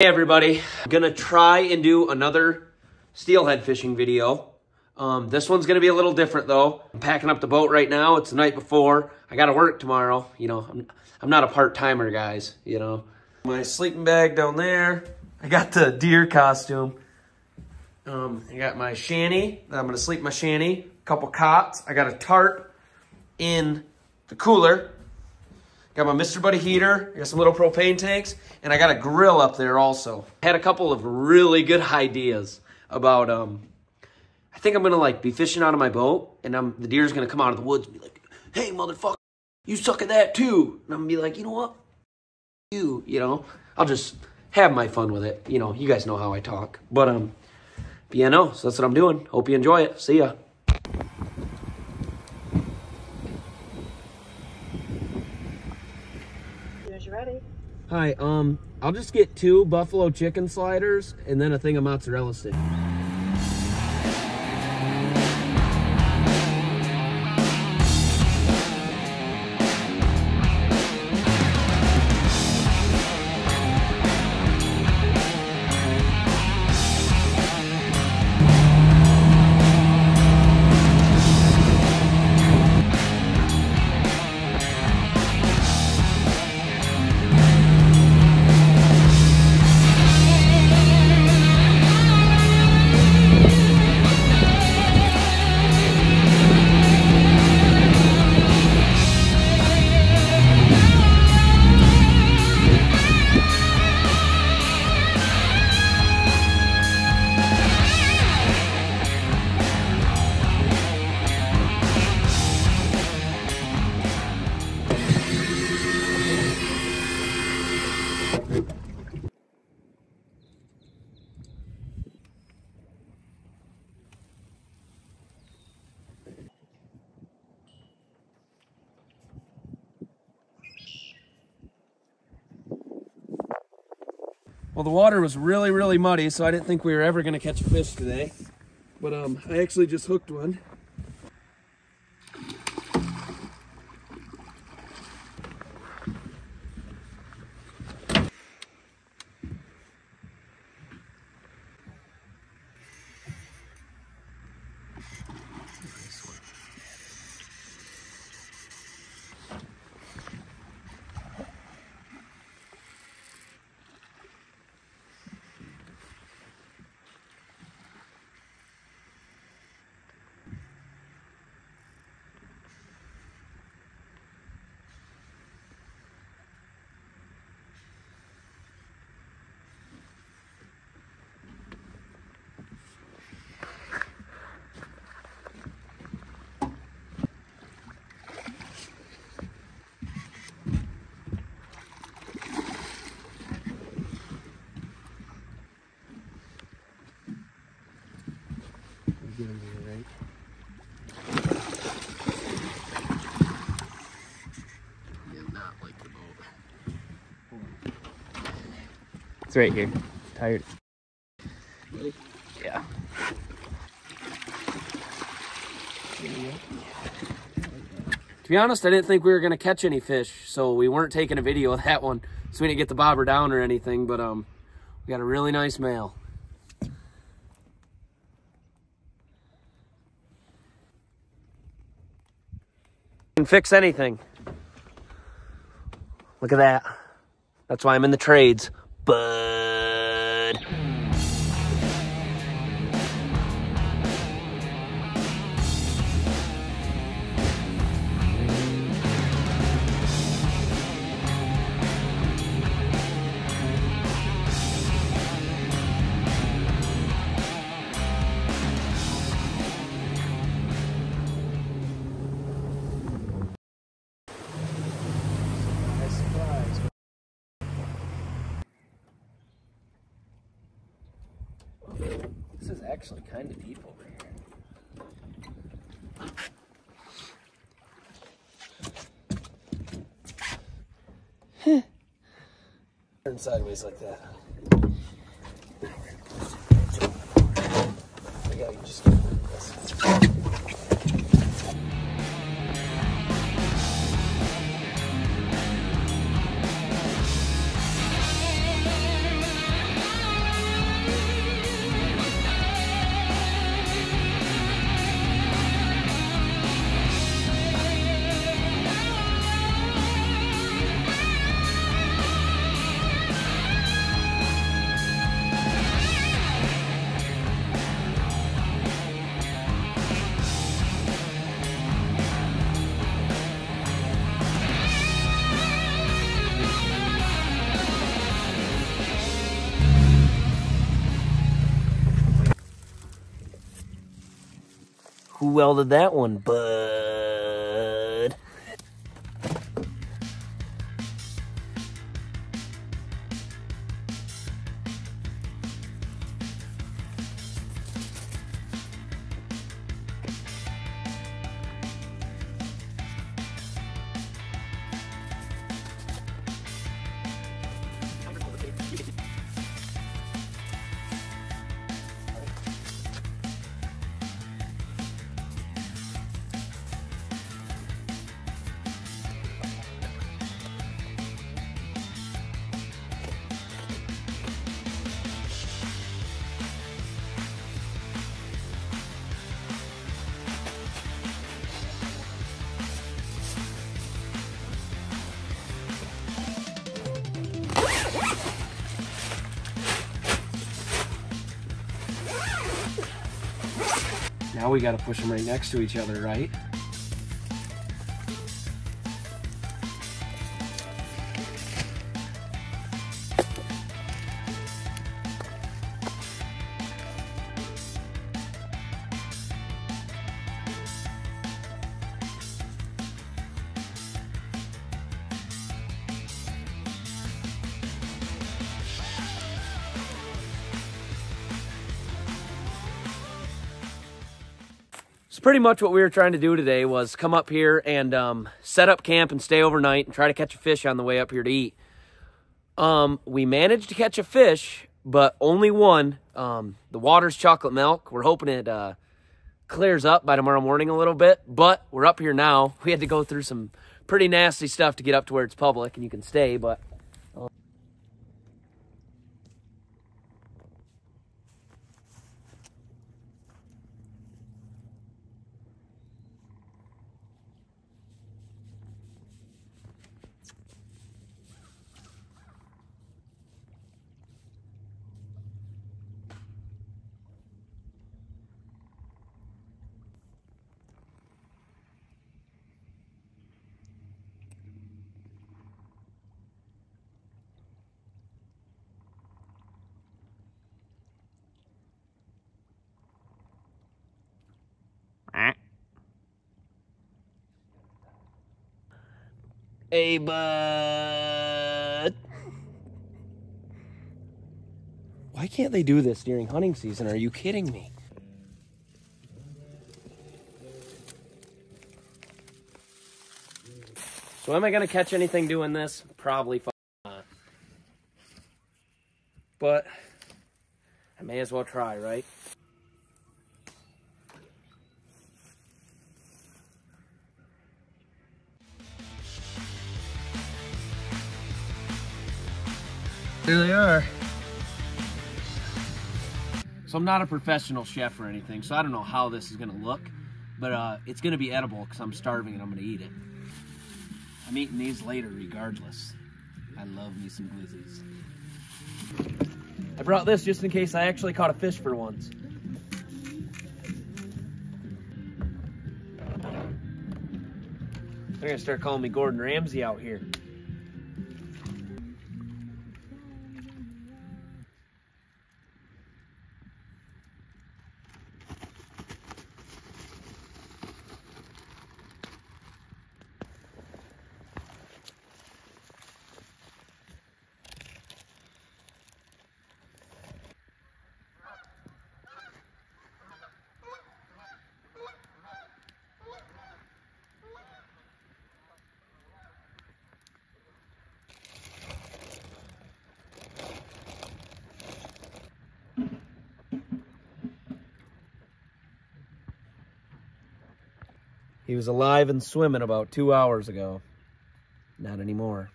Hey everybody, I'm gonna try and do another steelhead fishing video. Um, this one's gonna be a little different though. I'm packing up the boat right now. It's the night before. I gotta work tomorrow. You know, I'm, I'm not a part-timer, guys, you know. My sleeping bag down there. I got the deer costume. Um, I got my shanty. I'm gonna sleep my shanty. A couple cots. I got a tarp in the cooler. Got my Mr. Buddy heater, I got some little propane tanks, and I got a grill up there also. Had a couple of really good ideas about, um, I think I'm gonna like be fishing out of my boat, and I'm, the deer's gonna come out of the woods and be like, hey motherfucker, you suck at that too. And I'm gonna be like, you know what? You, you know, I'll just have my fun with it. You know, you guys know how I talk. But, um, yeah, no, so that's what I'm doing. Hope you enjoy it. See ya. Hi, um, I'll just get two buffalo chicken sliders and then a thing of mozzarella sticks. Well, the water was really, really muddy, so I didn't think we were ever going to catch a fish today. But um, I actually just hooked one. It's right here. Tired. Yeah. To be honest, I didn't think we were going to catch any fish, so we weren't taking a video of that one. So we didn't get the bobber down or anything, but um, we got a really nice male. Can fix anything. Look at that. That's why I'm in the trades. Bud. This is actually kind of deep over here. Turn sideways like that. Yeah, you just this. Welded that one, bud? Now we gotta push them right next to each other, right? So pretty much what we were trying to do today was come up here and um, set up camp and stay overnight and try to catch a fish on the way up here to eat. Um, we managed to catch a fish, but only one. Um, the water's chocolate milk. We're hoping it uh, clears up by tomorrow morning a little bit, but we're up here now. We had to go through some pretty nasty stuff to get up to where it's public and you can stay, but Hey, bud. Why can't they do this during hunting season? Are you kidding me? So am I going to catch anything doing this? Probably not. But I may as well try, right? There they are. So I'm not a professional chef or anything, so I don't know how this is gonna look, but uh, it's gonna be edible because I'm starving and I'm gonna eat it. I'm eating these later regardless. I love me some glizzies. I brought this just in case I actually caught a fish for once. They're gonna start calling me Gordon Ramsay out here. He was alive and swimming about two hours ago. Not anymore.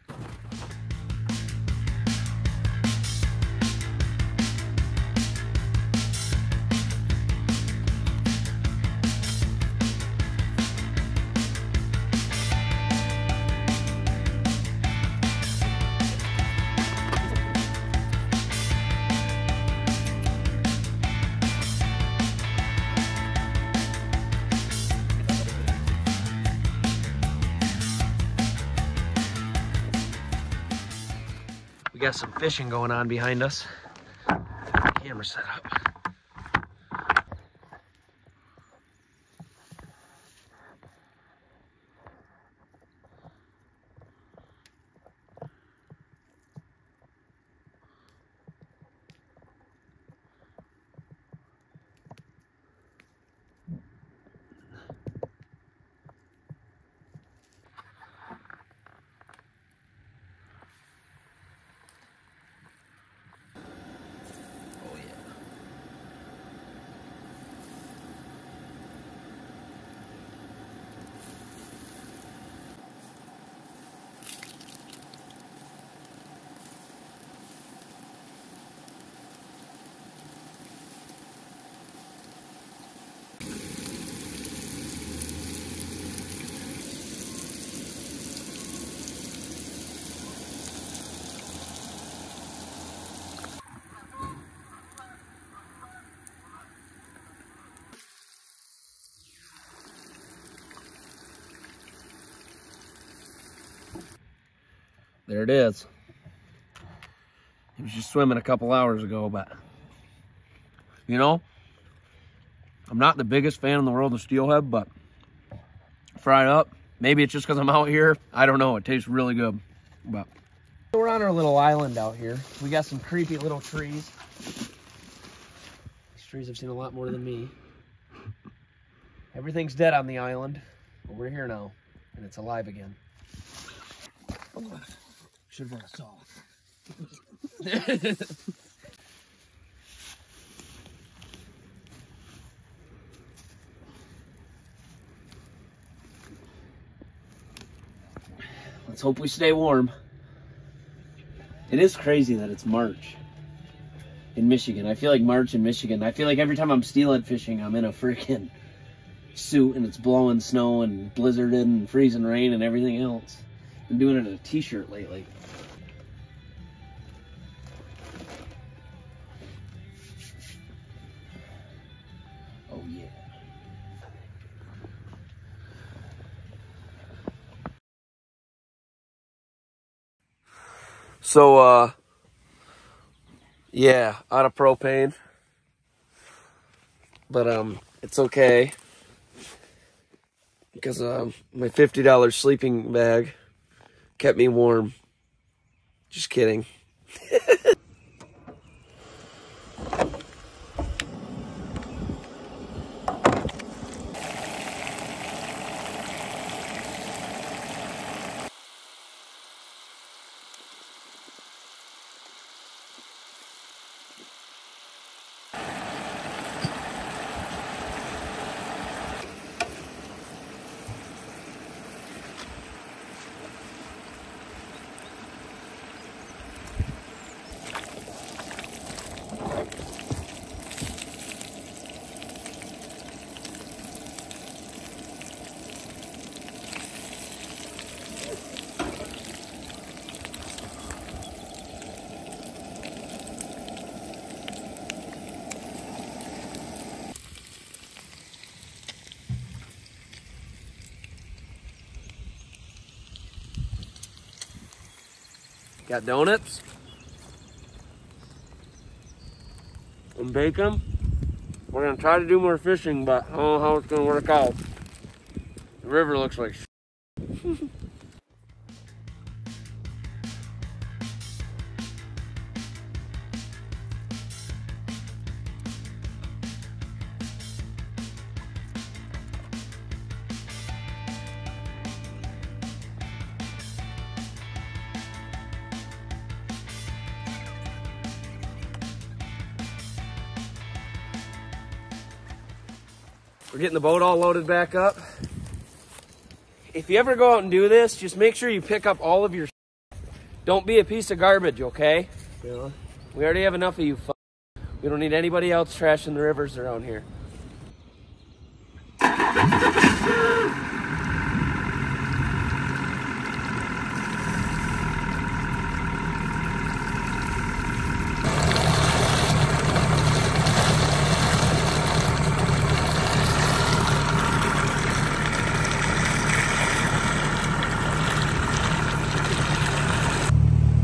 Got some fishing going on behind us. Camera set up. There it is. He was just swimming a couple hours ago, but you know, I'm not the biggest fan in the world of steelhead, but fried up, maybe it's just because I'm out here. I don't know. It tastes really good, but we're on our little island out here. We got some creepy little trees. These trees have seen a lot more than me. Everything's dead on the island, but we're here now, and it's alive again. Oh, Should have brought a saw. Let's hope we stay warm. It is crazy that it's March in Michigan. I feel like March in Michigan. I feel like every time I'm steelhead fishing, I'm in a freaking suit and it's blowing snow and blizzarded and freezing rain and everything else. Been doing it in a t-shirt lately. Oh yeah. So uh yeah, out of propane. But um it's okay because um, my $50 sleeping bag kept me warm. Just kidding. Got donuts and bacon. We're gonna try to do more fishing, but I don't know how it's gonna work out. The river looks like We're getting the boat all loaded back up. If you ever go out and do this, just make sure you pick up all of your Don't be a piece of garbage, okay? Yeah. We already have enough of you. We don't need anybody else trashing the rivers around here.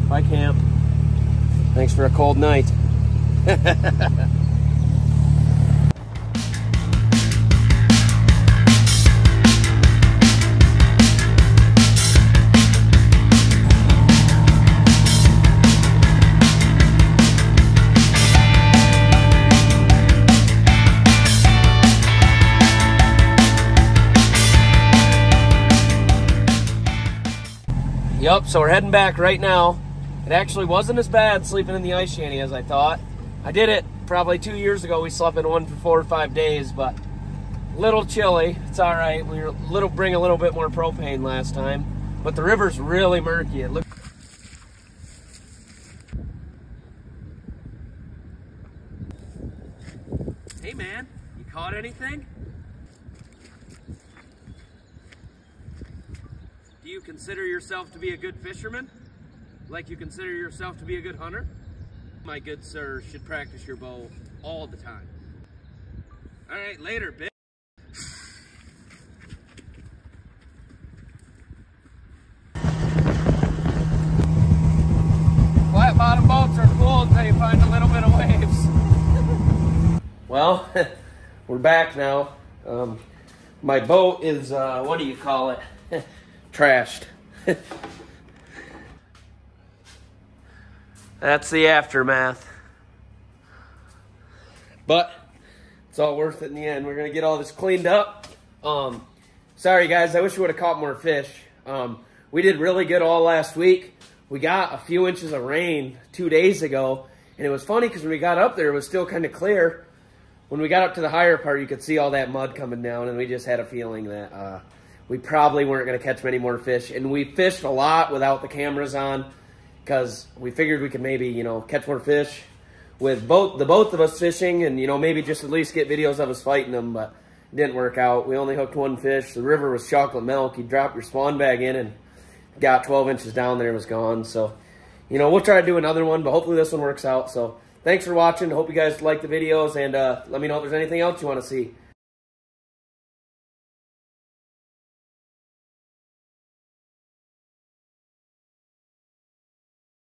Bye, camp. Thanks for a cold night. Yep, so we're heading back right now. It actually wasn't as bad sleeping in the ice shanty as I thought. I did it probably two years ago. We slept in one for four or five days, but little chilly. It's all right. We were little bring a little bit more propane last time, but the river's really murky. It looks. Hey man, you caught anything? Do you consider yourself to be a good fisherman? like you consider yourself to be a good hunter, my good sir should practice your bow all the time. All right, later, bitch. Flat bottom boats are cool until you find a little bit of waves. well, we're back now. Um, my boat is, uh, what do you call it? Trashed. That's the aftermath. But it's all worth it in the end. We're gonna get all this cleaned up. Um, sorry guys, I wish we would have caught more fish. Um, we did really good all last week. We got a few inches of rain two days ago, and it was funny because when we got up there, it was still kind of clear. When we got up to the higher part, you could see all that mud coming down, and we just had a feeling that uh, we probably weren't going to catch many more fish. And we fished a lot without the cameras on because we figured we could maybe, you know, catch more fish with both the both of us fishing and, you know, maybe just at least get videos of us fighting them, but didn't work out. We only hooked one fish. The river was chocolate milk. You drop your spawn bag in and got 12 inches down there, and was gone. So, you know, we'll try to do another one, but hopefully this one works out. So, thanks for watching. Hope you guys like the videos, and uh, let me know if there's anything else you want to see.